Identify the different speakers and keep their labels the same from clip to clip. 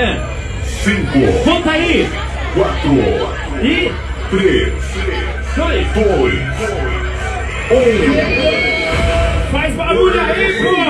Speaker 1: É.
Speaker 2: Cinco.
Speaker 1: Conta aí.
Speaker 2: Quatro.
Speaker 1: E.
Speaker 2: Três.
Speaker 1: Dois.
Speaker 2: Dois. Um.
Speaker 1: Faz barulho aí, pô!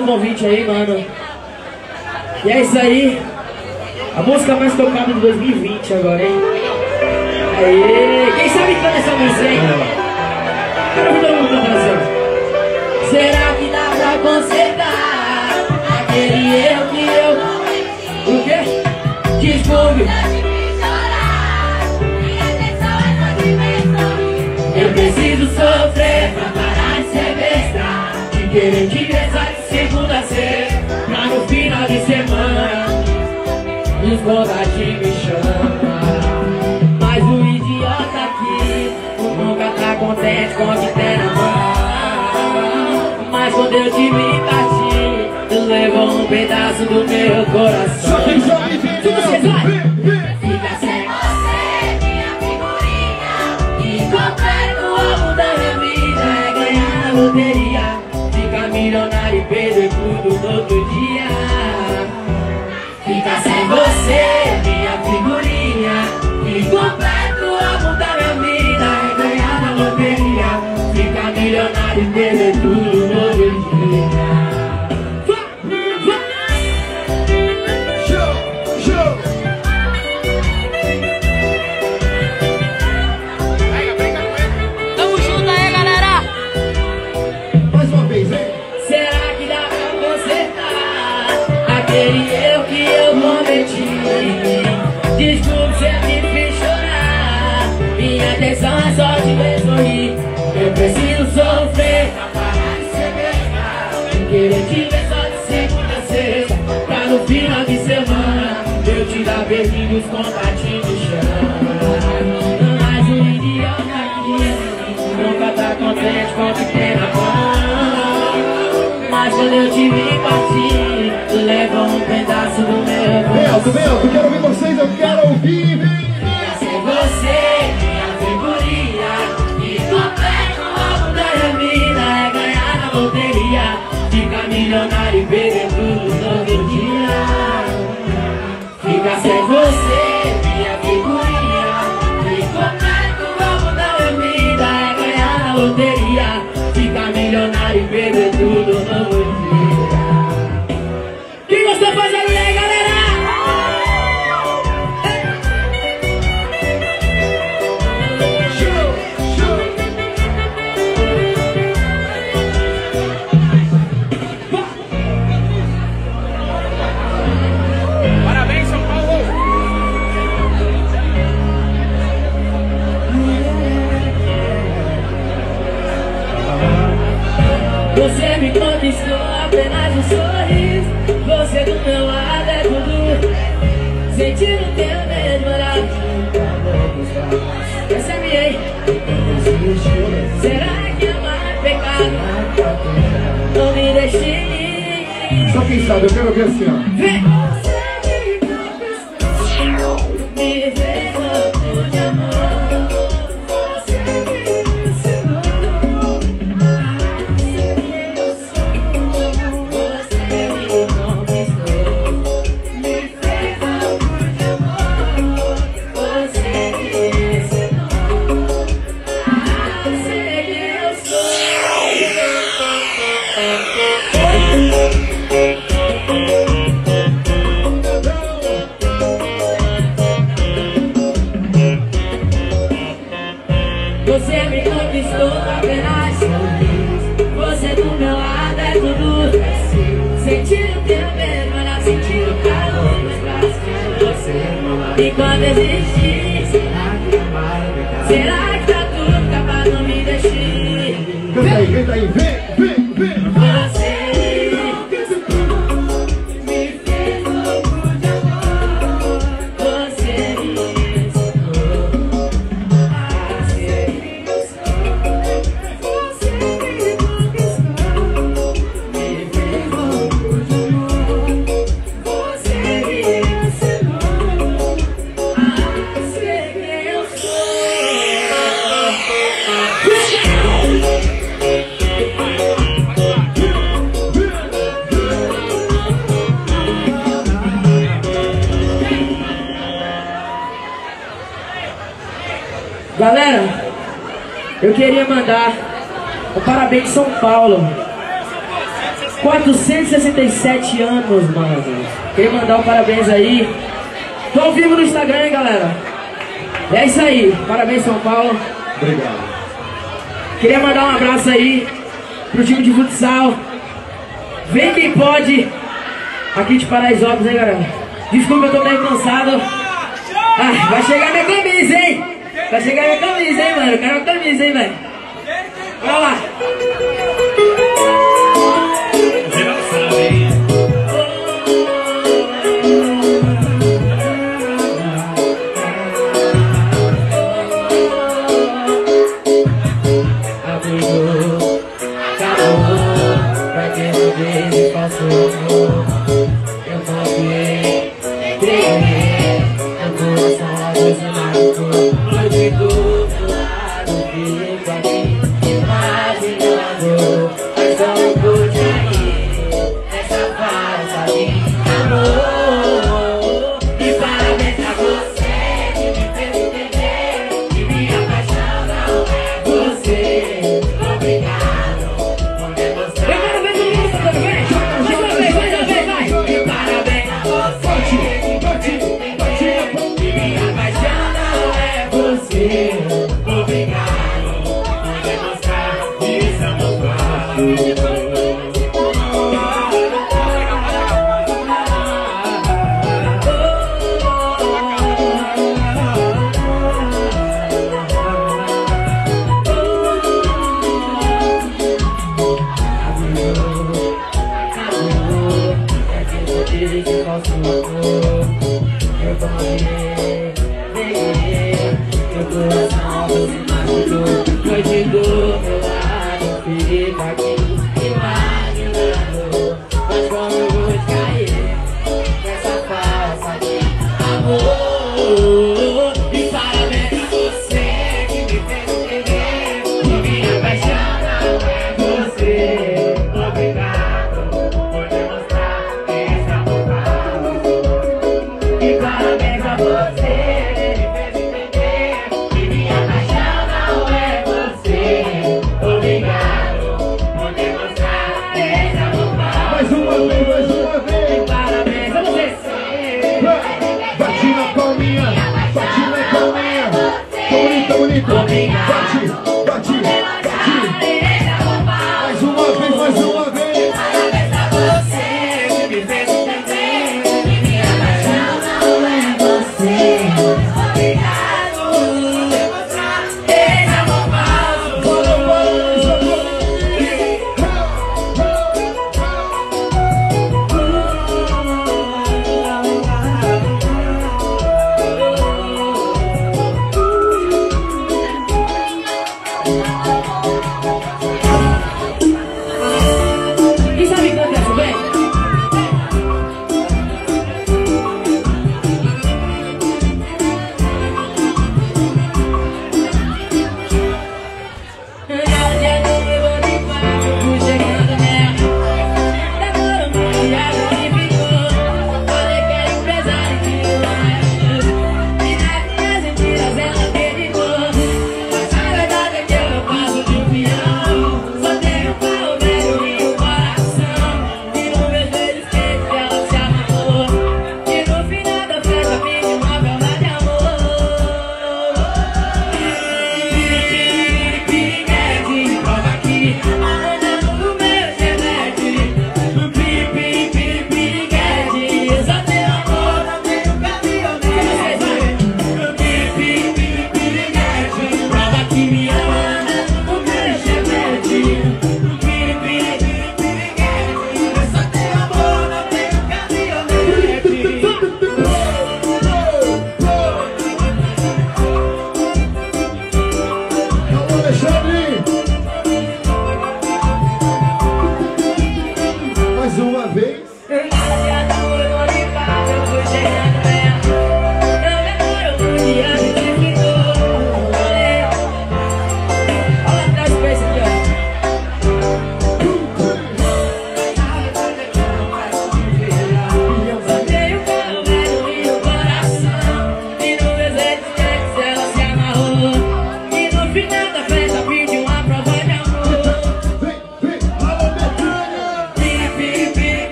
Speaker 3: pelo convite aí, mano. E é isso aí. A música mais tocada de 2020 agora, hein? Aê! Quem sabe canta essa música, hein? Quero ouvir todo mundo cantando assim, Será que dá pra consertar aquele erro que eu... O quê? Desculpe. Eu preciso sofrer pra parar de ser besta De querer te besar segunda a sexta Pra no final de semana Os contatinhos me chama Mas o idiota aqui Nunca tá contente com o que na mão. Mas quando eu te vi partir Levou um pedaço do meu coração. Só quem sabe, minha figurinha E completo o álbum da minha vida É ganhar na loteria Fica milionário e perder tudo no dia amigos combatendo chama Mais um idiota aqui é,
Speaker 2: nunca tá contente com
Speaker 3: o que tem na mão. Mas quando eu te
Speaker 1: vi partir, levou um pedaço do meu coração
Speaker 3: Meu, meu, eu quero ver vocês, eu quero ouvir, vem,
Speaker 1: Sem você, minha figurinha E tu completo logo da minha vida é ganhar na loteria Fica milionário e beber
Speaker 3: Só quem sabe, eu quero ouvir assim, ó.
Speaker 1: Vem! Você me conquistou apenas Você do meu lado é tudo. Sentir o teu beijo, olhar, sentir o calor dos braços. Você E quando existir Será que tá tudo queria mandar um parabéns São Paulo. 467 anos, mano. Queria mandar um parabéns aí. Tô ao vivo no Instagram, hein, galera. É isso aí. Parabéns, São Paulo.
Speaker 3: Obrigado.
Speaker 1: Queria mandar um abraço aí pro time de futsal. Vem quem pode. Aqui de Paraisópolis, hein, galera. Desculpa, eu tô meio cansado. Ah, vai chegar minha camisa, hein? Vai chegar minha camisa, hein, mano? Eu quero uma camisa, hein, velho? Bora lá.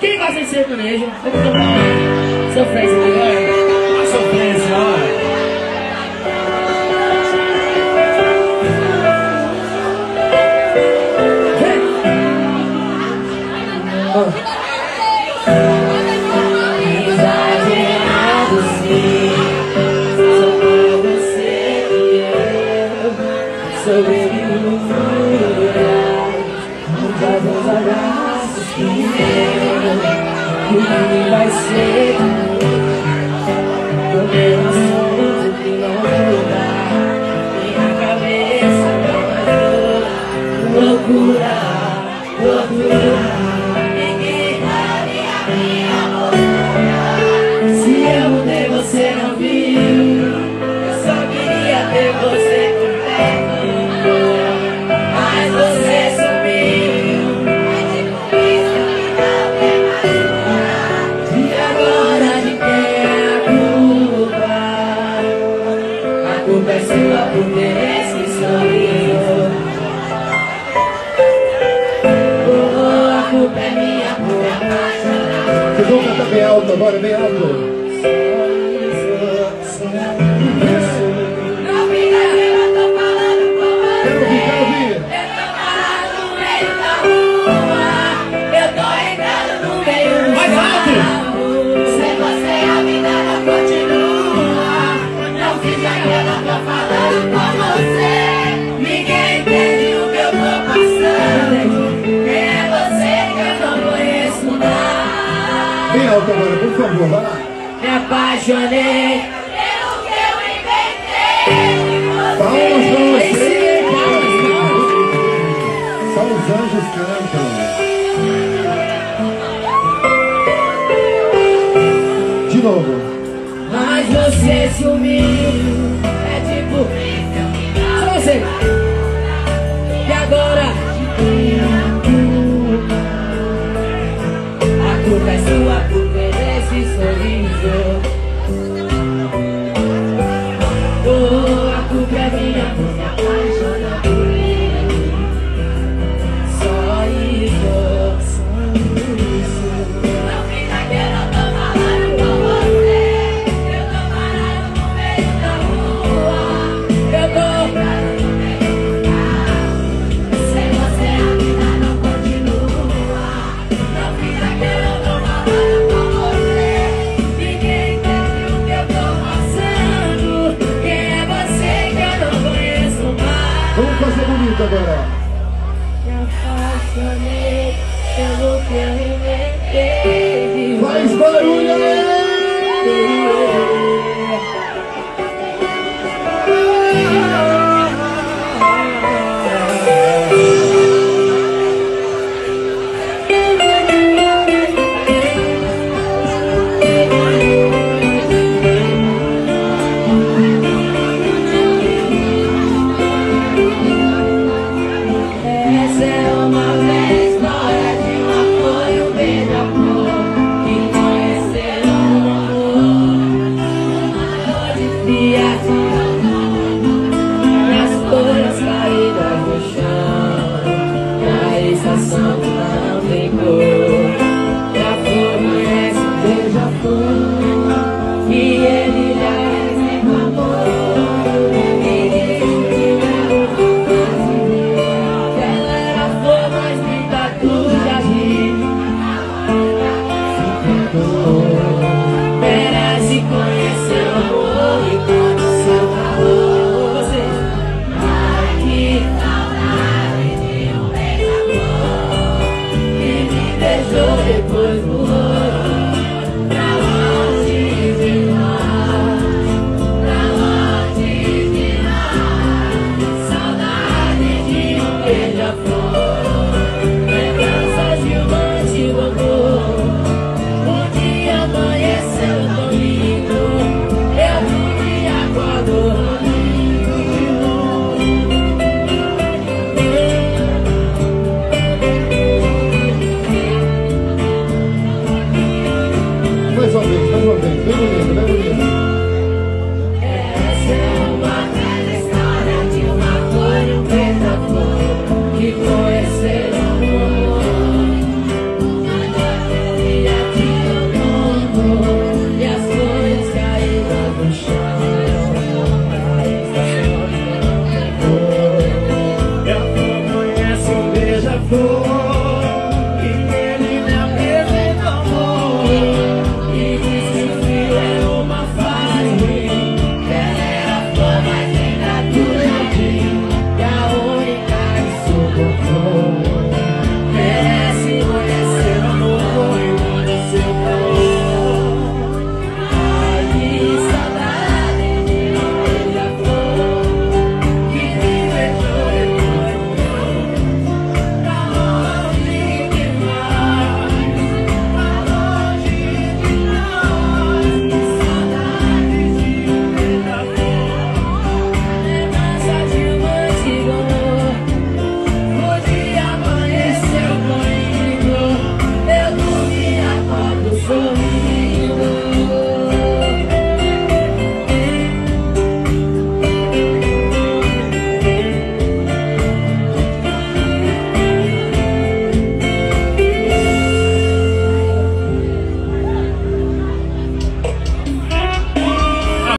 Speaker 1: Quem gosta de sertanejo? Sou Francis agora.
Speaker 3: good. alto, agora bem alto. por favor, vai lá.
Speaker 1: Me apaixonei pelo que eu inventei.
Speaker 3: Palmas pra você. Só os anjos cantam. De novo.
Speaker 1: Mas você é sumiu. É tipo. Só você. E agora? A culpa é sua.